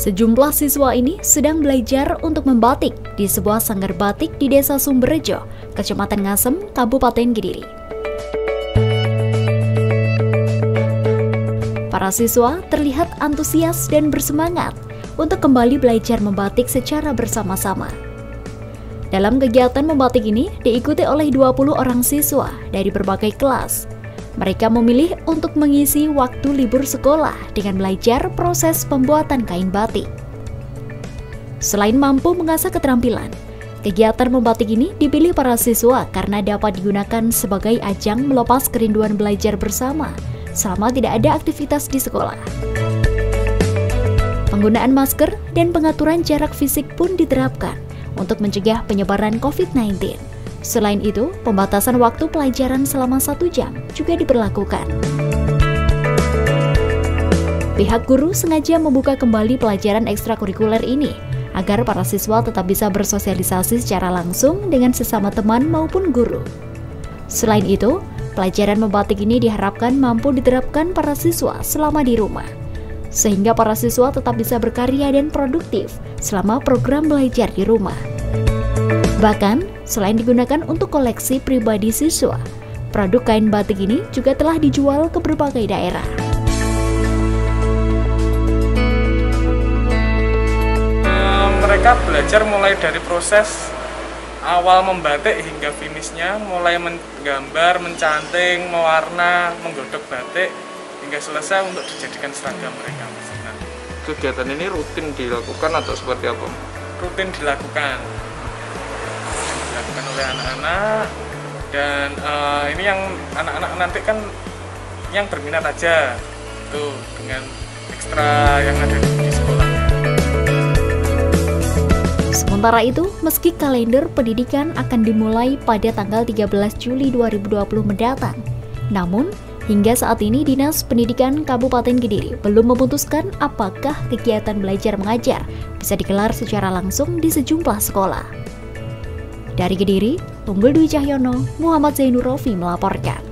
Sejumlah siswa ini sedang belajar untuk membatik di sebuah sanggar batik di Desa Sumberjo, Kecamatan Ngasem, Kabupaten Kediri. Para siswa terlihat antusias dan bersemangat untuk kembali belajar membatik secara bersama-sama. Dalam kegiatan membatik ini diikuti oleh 20 orang siswa dari berbagai kelas, mereka memilih untuk mengisi waktu libur sekolah dengan belajar proses pembuatan kain batik. Selain mampu mengasah keterampilan, kegiatan membatik ini dipilih para siswa karena dapat digunakan sebagai ajang melepas kerinduan belajar bersama selama tidak ada aktivitas di sekolah. Penggunaan masker dan pengaturan jarak fisik pun diterapkan untuk mencegah penyebaran COVID-19. Selain itu, pembatasan waktu pelajaran selama satu jam juga diberlakukan. Pihak guru sengaja membuka kembali pelajaran ekstrakurikuler ini agar para siswa tetap bisa bersosialisasi secara langsung dengan sesama teman maupun guru. Selain itu, pelajaran membatik ini diharapkan mampu diterapkan para siswa selama di rumah, sehingga para siswa tetap bisa berkarya dan produktif selama program belajar di rumah. Bahkan, Selain digunakan untuk koleksi pribadi siswa, produk kain batik ini juga telah dijual ke berbagai daerah. Mereka belajar mulai dari proses awal membatik hingga finishnya, mulai menggambar, mencanting, mewarna, menggodok batik, hingga selesai untuk dijadikan seragam mereka. Kegiatan ini rutin dilakukan atau seperti apa? Rutin dilakukan dilakukan oleh anak-anak dan uh, ini yang anak-anak nanti kan yang berminat aja tuh dengan ekstra yang ada di sekolah. Sementara itu, meski kalender pendidikan akan dimulai pada tanggal 13 Juli 2020 mendatang, namun hingga saat ini Dinas Pendidikan Kabupaten Kediri belum memutuskan apakah kegiatan belajar mengajar bisa digelar secara langsung di sejumlah sekolah. Dari Kediri, Unggul Dwi Cahyono, Muhammad Zainur Rofi melaporkan.